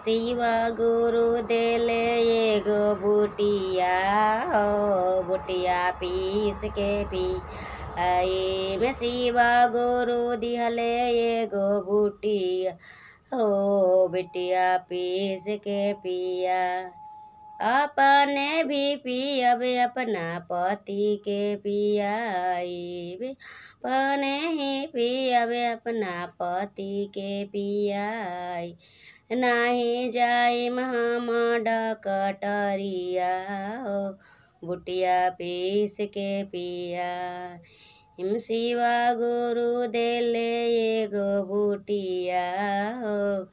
शिवा गुरु देले एगो बुटिया, हो बुटिया पीस के पी। आई में शिवा गुरु दिहले एगो बुटिया, हो बिटिया पीस के पिया। अपने भी पियब अपना पति के पियाई अपने ही पियब अपना पति के पियाई नाही जाई हम डकटरिया बुटिया पीस के पिया। हिम शिवा गुरु देले एगो बुटिया हो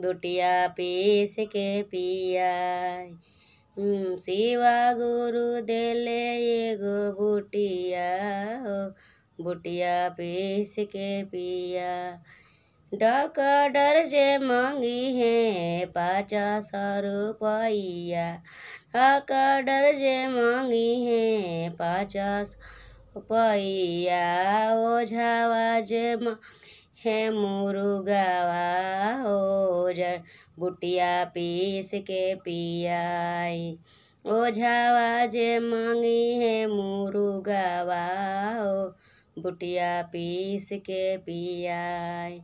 दुटिया पीस के पिया शिवा गुरु देले एगो बुटिया हो बुटिया पीस के पिया डकर जे मांगी है पचास रुपया डकर जे मांगी है पचास रुपया ओझावा जे मा है मुरुगावा जा बुटिया पीस के पियाई। ओझावा जे मांगी है मुरुगावा हो बुटिया पीस के पियाई।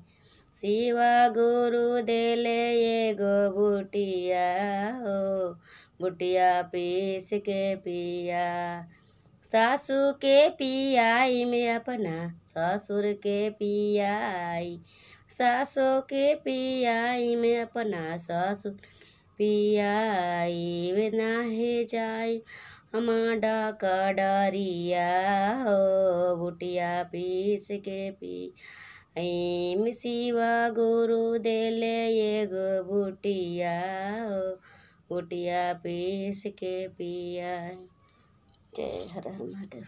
शिवा गुरु देले एगो बुटिया हो बुटिया पीस के पिया। सासू के पियाई में अपना ससुर के पियाई सासू के पियाई में अपना ससुर पियाई वे नाहे जाई। हमारा कड़रिया हो, बुटिया पीस के पी ऐम शिवा गुरु देले एगो बुटिया हो, बुटिया पीस के पिया जय हर हर महादेव।